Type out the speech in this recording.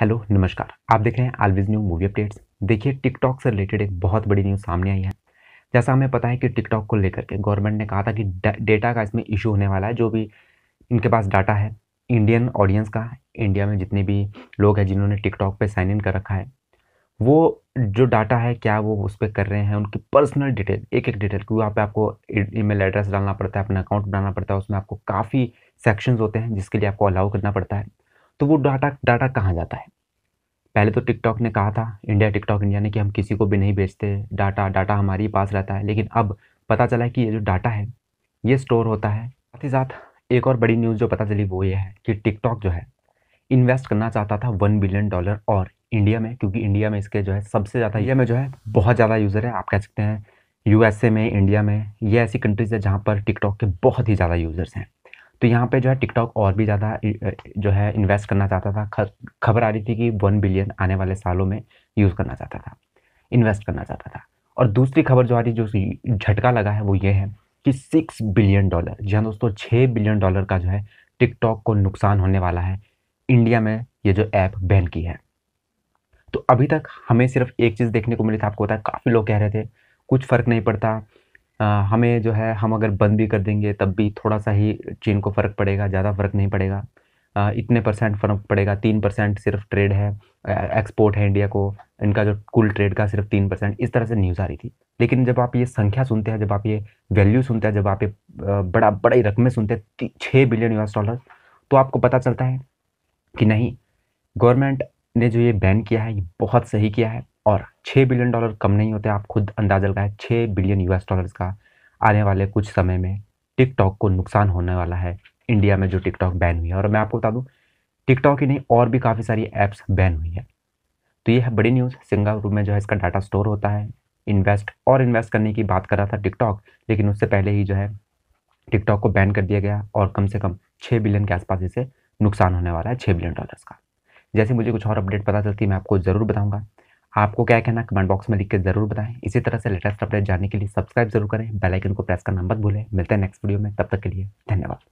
Hello, नमस्कार। आप देख रहे हैं आलविज न्यू मूवी अपडेट्स देखिए टिकटॉक से रिलेटेड एक बहुत बड़ी न्यूज़ सामने आई है। जैसा हमें पता है कि टिकटॉक को लेकर के गवर्नमेंट ने कहा था कि डेटा का इसमें इशू होने वाला है, जो भी इनके पास डाटा है इंडियन ऑडियंस का इंडिया में जितने भी लोग हैं जिन्होंने टिकटॉक पे साइन इन कर रखा है, वो जो डाटा है, क्या वो उस पर कर रहे हैं, उनकी पर्सनल डिटेल एक एक डिटेल क्योंकि वहाँ पे आपको ईमेल एड्रेस डालना पड़ता है, अपना अकाउंट बनाना पड़ता है, उसमें आपको काफ़ी सेक्शंस होते हैं जिसके लिए आपको अलाउ करना पड़ता है। तो वो डाटा डाटा कहाँ जाता है? पहले तो टिकटॉक ने कहा था, इंडिया टिकटॉक इंडिया ने कि हम किसी को भी नहीं बेचते, डाटा डाटा हमारे ही पास रहता है। लेकिन अब पता चला है कि ये जो डाटा है, ये स्टोर होता है। साथ ही साथ एक और बड़ी न्यूज़ जो पता चली वो ये है कि टिकटॉक जो है, इन्वेस्ट करना चाहता था वन बिलियन डॉलर और इंडिया में, क्योंकि इंडिया में इसके जो है सबसे ज़्यादा इंडिया में जो है बहुत ज़्यादा यूज़र है, आप कह सकते हैं, यूएसए में, इंडिया में, ये ऐसी कंट्रीज़ है जहाँ पर टिकटॉक के बहुत ही ज़्यादा यूज़र्स हैं। तो यहाँ पे जो है टिकटॉक और भी ज़्यादा जो है इन्वेस्ट करना चाहता था खबर आ रही थी कि वन बिलियन आने वाले सालों में यूज़ करना चाहता था इन्वेस्ट करना चाहता था। और दूसरी खबर जो आ रही, जो झटका लगा है, वो ये है कि सिक्स बिलियन डॉलर जी हाँ दोस्तों छः बिलियन डॉलर का जो है टिकटॉक को नुकसान होने वाला है इंडिया में ये जो ऐप बैन की है। तो अभी तक हमें सिर्फ़ एक चीज़ देखने को मिली था, आपको पता है, काफ़ी लोग कह रहे थे, कुछ फ़र्क नहीं पड़ता हमें जो है, हम अगर बंद भी कर देंगे, तब भी थोड़ा सा ही चीन को फ़र्क पड़ेगा, ज़्यादा फ़र्क नहीं पड़ेगा। इतने परसेंट फ़र्क पड़ेगा, तीन परसेंट सिर्फ़ ट्रेड है एक्सपोर्ट है इंडिया को, इनका जो कुल ट्रेड का सिर्फ़ तीन परसेंट, इस तरह से न्यूज़ आ रही थी। लेकिन जब आप ये संख्या सुनते हैं, जब आप ये वैल्यू सुनते हैं, जब आप ये बड़ा, बड़ी रकमें सुनते हैं छः बिलियन यूएस डॉलर तो आपको पता चलता है कि नहीं, गवर्नमेंट ने जो ये बैन किया है, ये बहुत सही किया है। और छः बिलियन डॉलर कम नहीं होते, आप खुद अंदाज़ा लगाए छः बिलियन यूएस डॉलर्स का आने वाले कुछ समय में टिकटॉक को नुकसान होने वाला है इंडिया में जो टिकटॉक बैन हुई है। और मैं आपको बता दूँ टिकटॉक ही नहीं, और भी काफ़ी सारी ऐप्स बैन हुई है। तो ये है बड़ी न्यूज़ सिंगापुर में जो है इसका डाटा स्टोर होता है इन्वेस्ट और इन्वेस्ट करने की बात कर रहा था टिकटॉक लेकिन उससे पहले ही जो है टिकटॉक को बैन कर दिया गया और कम से कम छः बिलियन के आसपास इसे नुकसान होने वाला है छः बिलियन डॉलर्स का। जैसे मुझे कुछ और अपडेट पता चलती है, मैं आपको ज़रूर बताऊँगा। आपको क्या कहना कमेंट बॉक्स में लिख के ज़रूर बताएँ। इसी तरह से लेटेस्ट अपडेट जानने के लिए सब्सक्राइब ज़रूर करें। बेल आइकन को प्रेस करना मत भूलें। मिलते हैं नेक्स्ट वीडियो में। तब तक के लिए धन्यवाद।